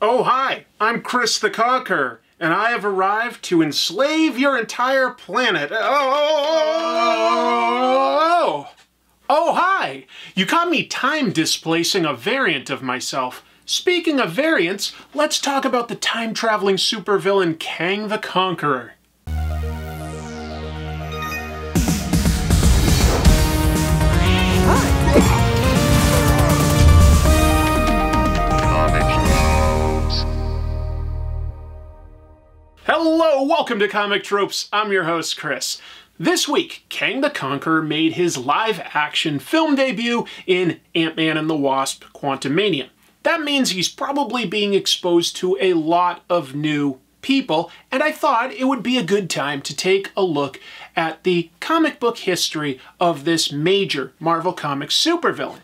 Oh, hi, I'm Chris the Conqueror, and I have arrived to enslave your entire planet. Oh oh oh, oh, oh, oh, hi! You caught me time displacing a variant of myself. Speaking of variants, let's talk about the time traveling supervillain Kang the Conqueror. Welcome to Comic Tropes. I'm your host, Chris. This week, Kang the Conqueror made his live-action film debut in Ant-Man and the Wasp Quantumania. That means he's probably being exposed to a lot of new people, and I thought it would be a good time to take a look at the comic book history of this major Marvel Comics supervillain.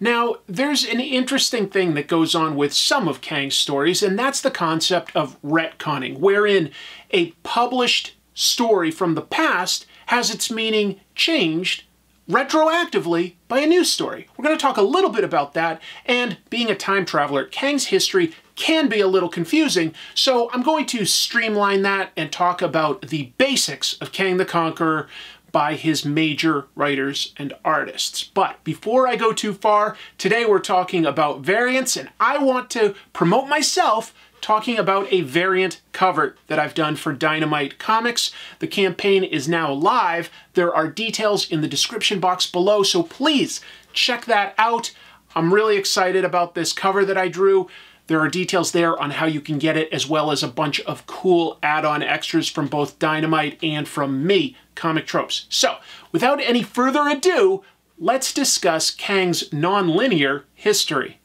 Now, there's an interesting thing that goes on with some of Kang's stories, and that's the concept of retconning, wherein a published story from the past has its meaning changed retroactively by a new story. We're going to talk a little bit about that, and being a time traveler, Kang's history can be a little confusing, so I'm going to streamline that and talk about the basics of Kang the Conqueror, by his major writers and artists. But before I go too far, today we're talking about variants, and I want to promote myself talking about a variant cover that I've done for Dynamite Comics. The campaign is now live. There are details in the description box below, so please check that out. I'm really excited about this cover that I drew. There are details there on how you can get it, as well as a bunch of cool add-on extras from both Dynamite and from me, Comic Tropes. So, without any further ado, let's discuss Kang's non-linear history.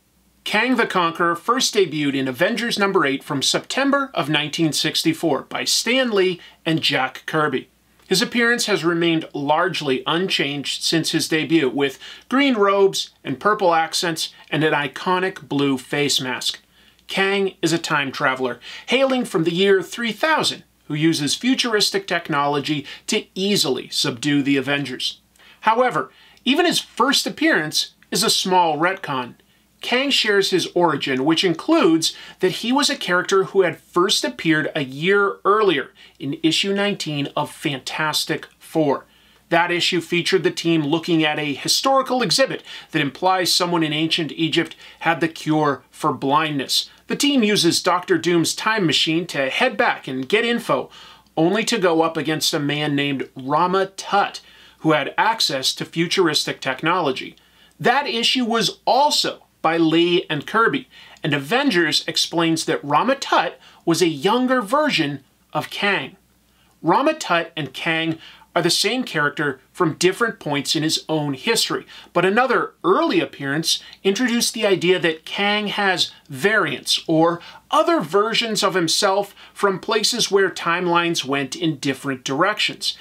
Kang the Conqueror first debuted in Avengers number 8 from September of 1964 by Stan Lee and Jack Kirby. His appearance has remained largely unchanged since his debut, with green robes and purple accents and an iconic blue face mask. Kang is a time traveler, hailing from the year 3000, who uses futuristic technology to easily subdue the Avengers. However, even his first appearance is a small retcon. Kang shares his origin, which includes that he was a character who had first appeared a year earlier in issue 19 of Fantastic Four. That issue featured the team looking at a historical exhibit that implies someone in ancient Egypt had the cure for blindness. The team uses Doctor Doom's time machine to head back and get info, only to go up against a man named Rama Tut, who had access to futuristic technology. That issue was also by Lee and Kirby, and Avengers explains that Rama Tut was a younger version of Kang. Rama Tut and Kang the same character from different points in his own history. But another early appearance introduced the idea that Kang has variants, or other versions of himself from places where timelines went in different directions.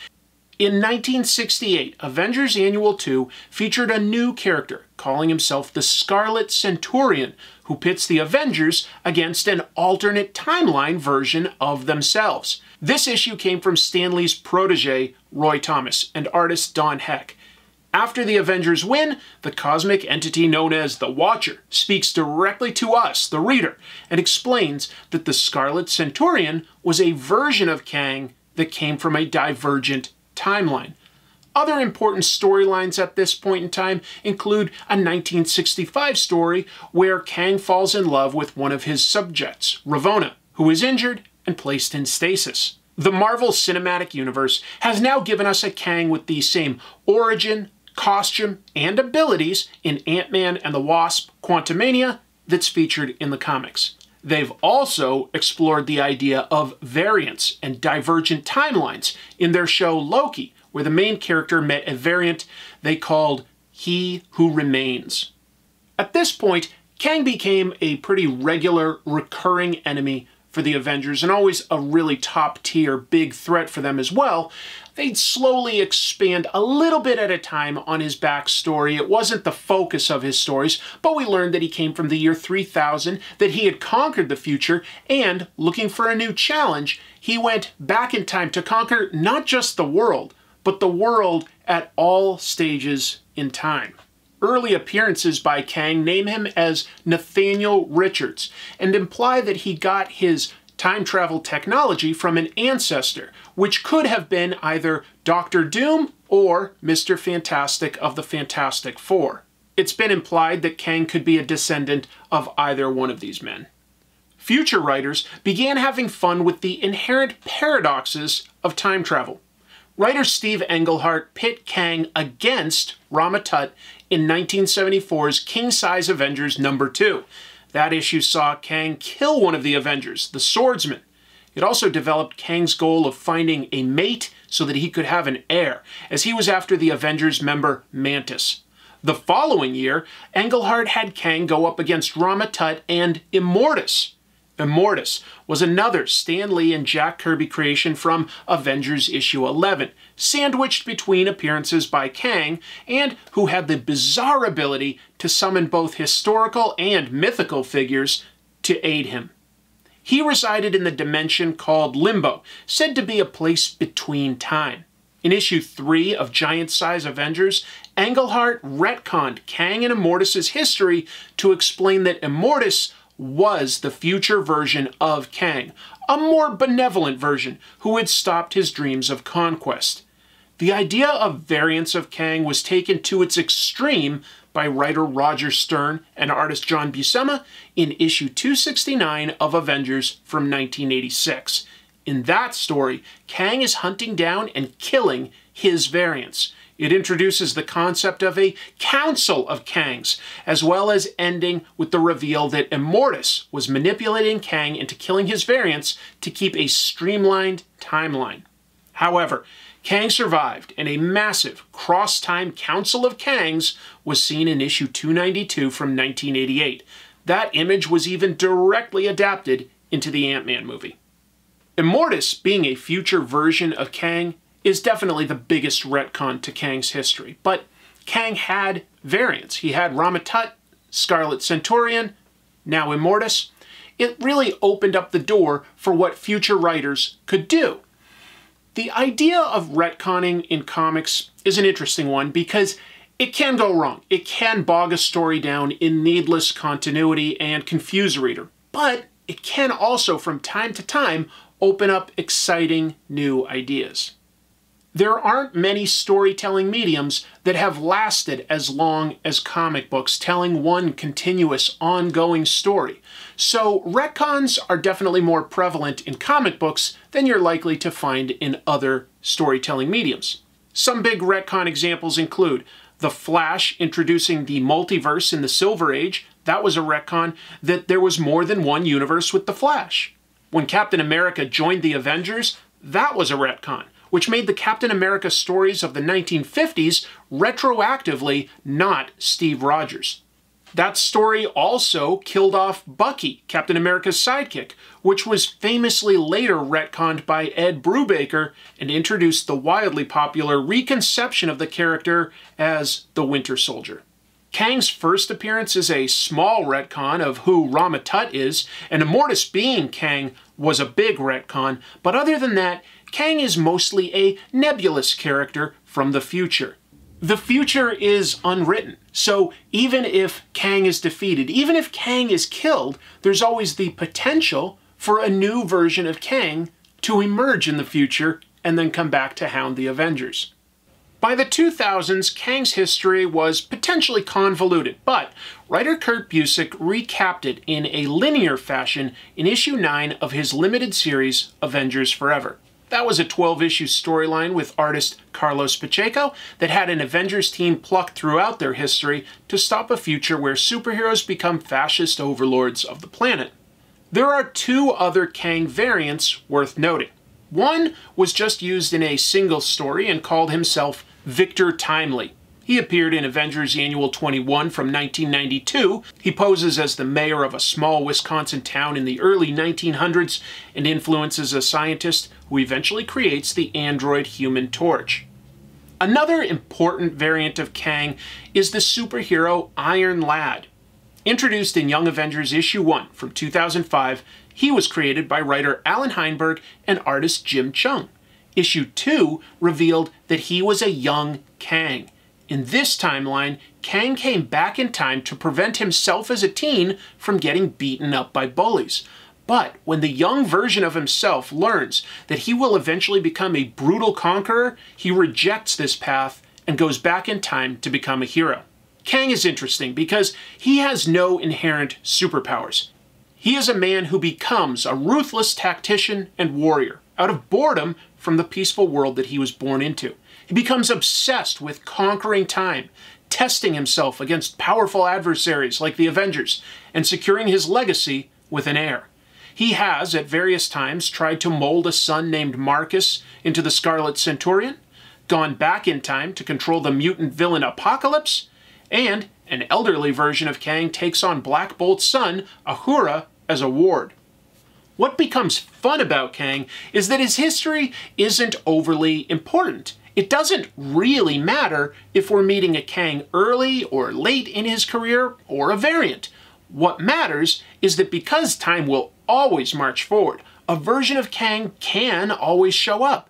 In 1968, Avengers Annual 2 featured a new character, calling himself the Scarlet Centurion, who pits the Avengers against an alternate timeline version of themselves. This issue came from Stan Lee's protege, Roy Thomas, and artist Don Heck. After the Avengers win, the cosmic entity known as the Watcher speaks directly to us, the reader, and explains that the Scarlet Centurion was a version of Kang that came from a divergent timeline. Other important storylines at this point in time include a 1965 story where Kang falls in love with one of his subjects, Ravona, who is injured and placed in stasis. The Marvel Cinematic Universe has now given us a Kang with the same origin, costume, and abilities in Ant-Man and the Wasp Quantumania that's featured in the comics. They've also explored the idea of variants and divergent timelines in their show Loki, where the main character met a variant they called He Who Remains. At this point, Kang became a pretty regular, recurring enemy for the Avengers and always a really top tier big threat for them as well. They'd slowly expand a little bit at a time on his backstory. It wasn't the focus of his stories, but we learned that he came from the year 3000, that he had conquered the future, and looking for a new challenge, he went back in time to conquer not just the world, but the world at all stages in time. Early appearances by Kang name him as Nathaniel Richards and imply that he got his time travel technology from an ancestor, which could have been either Doctor Doom or Mr. Fantastic of the Fantastic Four. It's been implied that Kang could be a descendant of either one of these men. Future writers began having fun with the inherent paradoxes of time travel. Writer Steve Englehart pit Kang against Rama Tut in 1974's King Size Avengers number 2. That issue saw Kang kill one of the Avengers, the Swordsman. It also developed Kang's goal of finding a mate so that he could have an heir, as he was after the Avengers member Mantis. The following year, Englehart had Kang go up against Rama Tut and Immortus. Immortus was another Stan Lee and Jack Kirby creation from Avengers issue 11, sandwiched between appearances by Kang and who had the bizarre ability to summon both historical and mythical figures to aid him. He resided in the dimension called Limbo, said to be a place between time. In issue 3 of Giant Size Avengers, Englehart retconned Kang and Immortus' history to explain that Immortus was the future version of Kang, a more benevolent version who had stopped his dreams of conquest. The idea of variants of Kang was taken to its extreme by writer Roger Stern and artist John Buscema in issue 269 of Avengers from 1986. In that story, Kang is hunting down and killing his variants. It introduces the concept of a council of Kangs, as well as ending with the reveal that Immortus was manipulating Kang into killing his variants to keep a streamlined timeline. However, Kang survived, and a massive cross-time Council of Kangs was seen in issue 292 from 1988. That image was even directly adapted into the Ant-Man movie. Immortus, being a future version of Kang, is definitely the biggest retcon to Kang's history. But Kang had variants. He had Rama Tut, Scarlet Centurion, now Immortus. It really opened up the door for what future writers could do. The idea of retconning in comics is an interesting one because it can go wrong. It can bog a story down in needless continuity and confuse a reader. But it can also, from time to time, open up exciting new ideas. There aren't many storytelling mediums that have lasted as long as comic books, telling one continuous, ongoing story. So retcons are definitely more prevalent in comic books than you're likely to find in other storytelling mediums. Some big retcon examples include The Flash introducing the multiverse in the Silver Age. That was a retcon that there was more than one universe with The Flash. When Captain America joined the Avengers, that was a retcon which made the Captain America stories of the 1950s retroactively not Steve Rogers. That story also killed off Bucky, Captain America's sidekick, which was famously later retconned by Ed Brubaker and introduced the wildly popular reconception of the character as the Winter Soldier. Kang's first appearance is a small retcon of who Rama Tut is, and Immortus being Kang was a big retcon, but other than that, Kang is mostly a nebulous character from the future. The future is unwritten, so even if Kang is defeated, even if Kang is killed, there's always the potential for a new version of Kang to emerge in the future and then come back to hound the Avengers. By the 2000s, Kang's history was potentially convoluted, but writer Kurt Busiek recapped it in a linear fashion in issue 9 of his limited series, Avengers Forever. That was a 12 issue storyline with artist Carlos Pacheco that had an Avengers team plucked throughout their history to stop a future where superheroes become fascist overlords of the planet. There are two other Kang variants worth noting. One was just used in a single story and called himself Victor Timely. He appeared in Avengers Annual 21 from 1992. He poses as the mayor of a small Wisconsin town in the early 1900s and influences a scientist who eventually creates the android Human Torch. Another important variant of Kang is the superhero Iron Lad. Introduced in Young Avengers issue 1 from 2005, he was created by writer Allan Heinberg and artist Jim Cheung. Issue 2 revealed that he was a young Kang. In this timeline, Kang came back in time to prevent himself as a teen from getting beaten up by bullies. But when the young version of himself learns that he will eventually become a brutal conqueror, he rejects this path and goes back in time to become a hero. Kang is interesting because he has no inherent superpowers. He is a man who becomes a ruthless tactician and warrior out of boredom from the peaceful world that he was born into. He becomes obsessed with conquering time, testing himself against powerful adversaries like the Avengers, and securing his legacy with an heir. He has, at various times, tried to mold a son named Marcus into the Scarlet Centurion, gone back in time to control the mutant villain Apocalypse, and an elderly version of Kang takes on Black Bolt's son, Ahura, as a ward. What becomes fun about Kang is that his history isn't overly important. It doesn't really matter if we're meeting a Kang early or late in his career or a variant. What matters is that because time will always march forward, a version of Kang can always show up,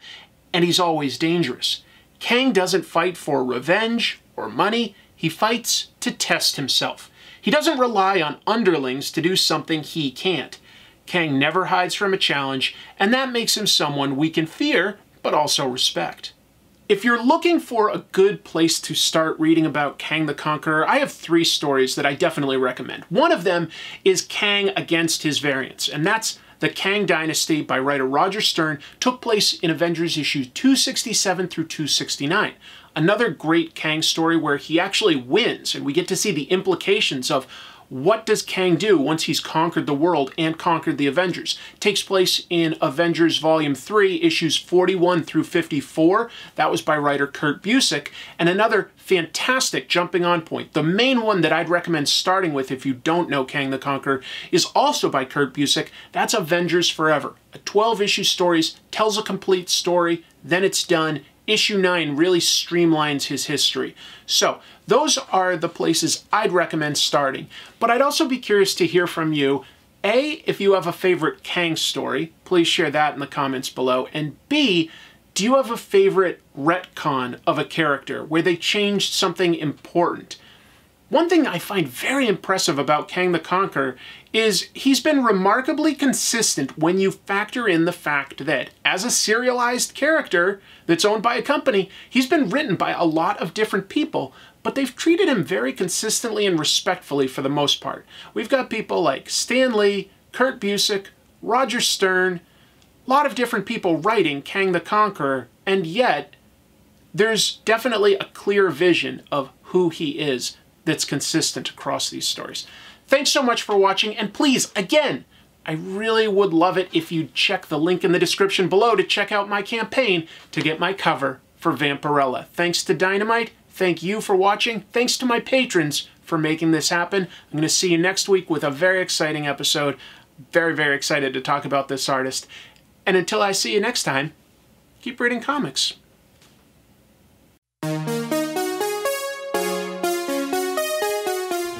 and he's always dangerous. Kang doesn't fight for revenge or money, he fights to test himself. He doesn't rely on underlings to do something he can't. Kang never hides from a challenge, and that makes him someone we can fear, but also respect. If you're looking for a good place to start reading about Kang the Conqueror, I have three stories that I definitely recommend. One of them is Kang Against His Variants, and that's the Kang Dynasty by writer Roger Stern took place in Avengers issue 267 through 269. Another great Kang story where he actually wins, and we get to see the implications of what does Kang do once he's conquered the world and conquered the Avengers? Takes place in Avengers Volume 3, issues 41 through 54. That was by writer Kurt Busiek. And another fantastic jumping on point, the main one that I'd recommend starting with if you don't know Kang the Conqueror, is also by Kurt Busiek. That's Avengers Forever. A 12 issue stories, tells a complete story, then it's done issue 9 really streamlines his history. So, those are the places I'd recommend starting. But I'd also be curious to hear from you. A, if you have a favorite Kang story, please share that in the comments below. And B, do you have a favorite retcon of a character where they changed something important? One thing I find very impressive about Kang the Conqueror is he's been remarkably consistent when you factor in the fact that, as a serialized character that's owned by a company, he's been written by a lot of different people, but they've treated him very consistently and respectfully for the most part. We've got people like Stan Lee, Kurt Busiek, Roger Stern, a lot of different people writing Kang the Conqueror, and yet there's definitely a clear vision of who he is that's consistent across these stories. Thanks so much for watching, and please, again, I really would love it if you'd check the link in the description below to check out my campaign to get my cover for Vampirella. Thanks to Dynamite, thank you for watching, thanks to my patrons for making this happen. I'm going to see you next week with a very exciting episode. Very, very excited to talk about this artist. And until I see you next time, keep reading comics.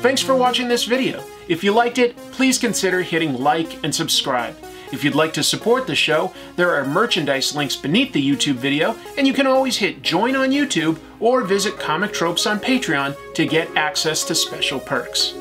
Thanks for watching this video. If you liked it, please consider hitting like and subscribe. If you'd like to support the show, there are merchandise links beneath the YouTube video, and you can always hit join on YouTube or visit Comic Tropes on Patreon to get access to special perks.